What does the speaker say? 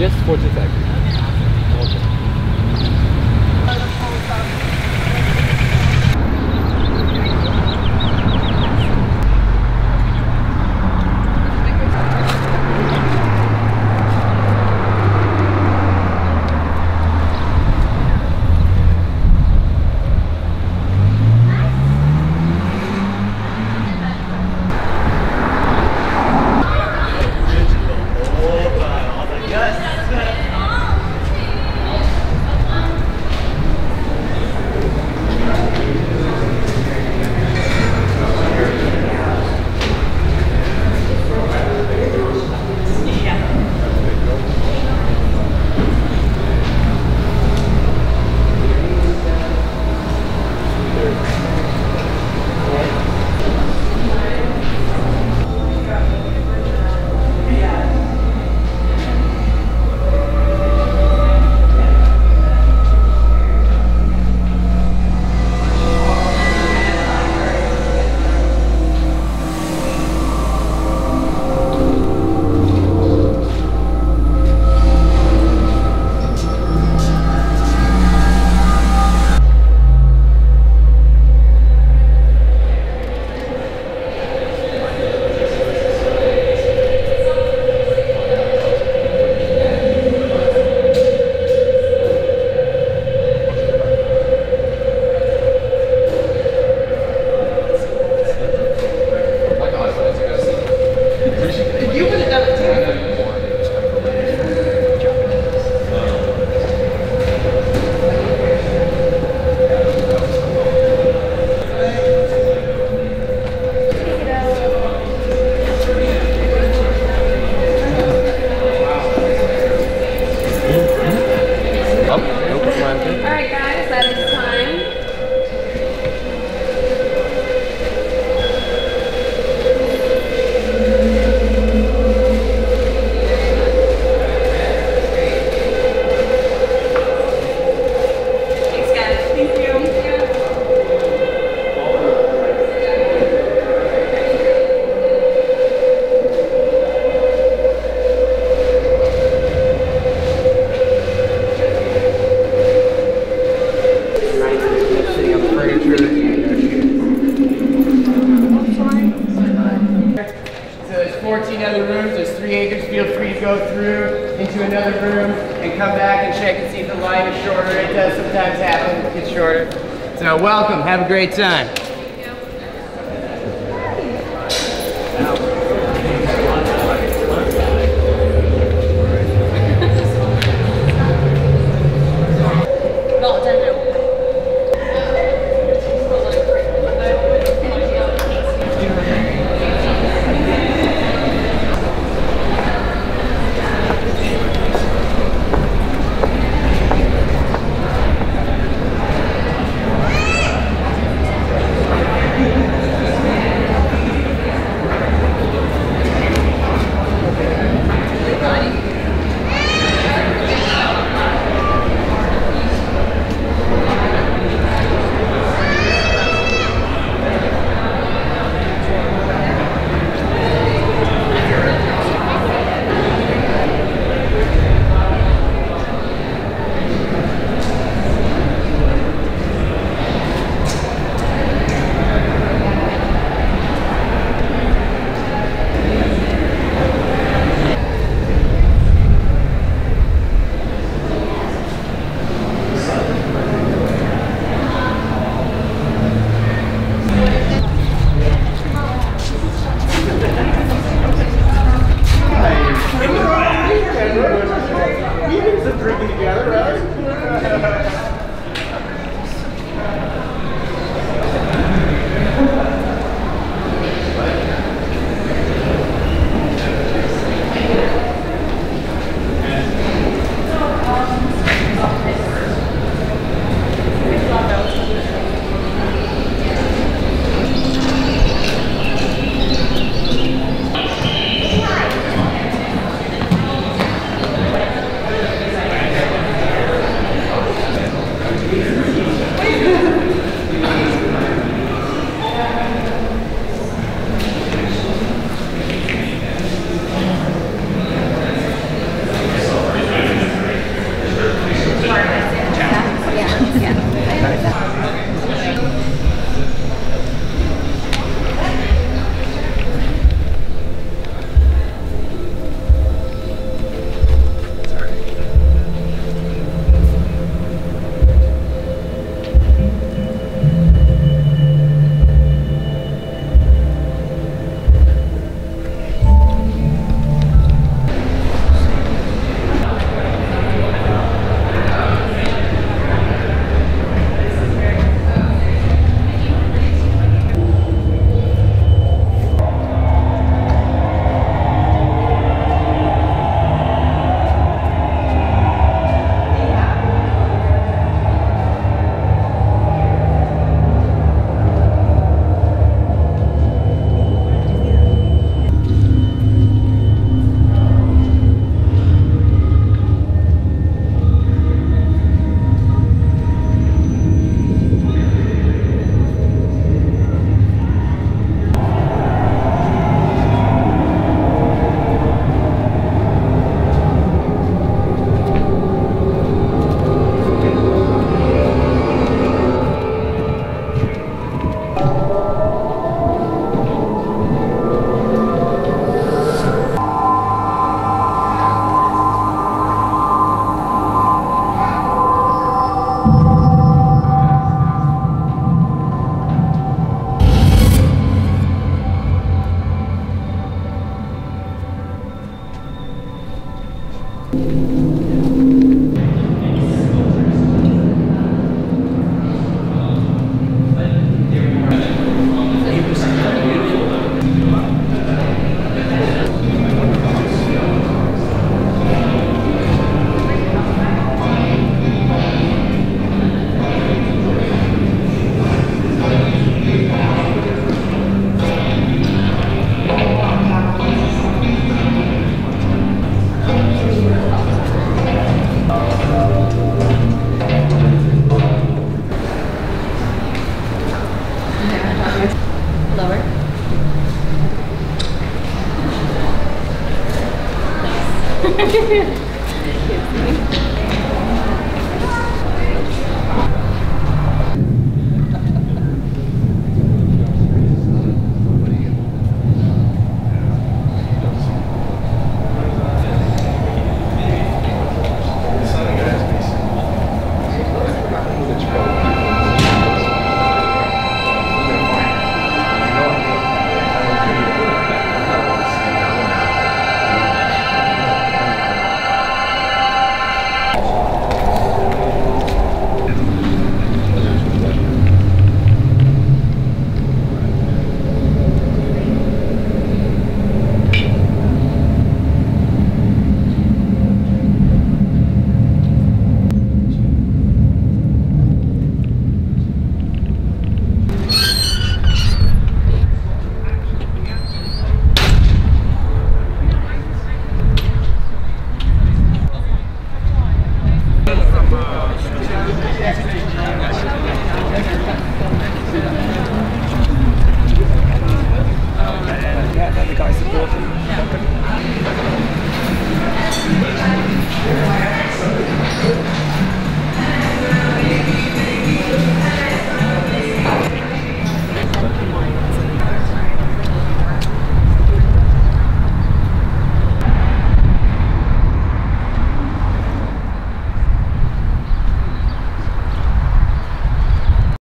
Yes, 40 seconds. Shorter. It does sometimes happen, it gets shorter. So welcome, have a great time. lower.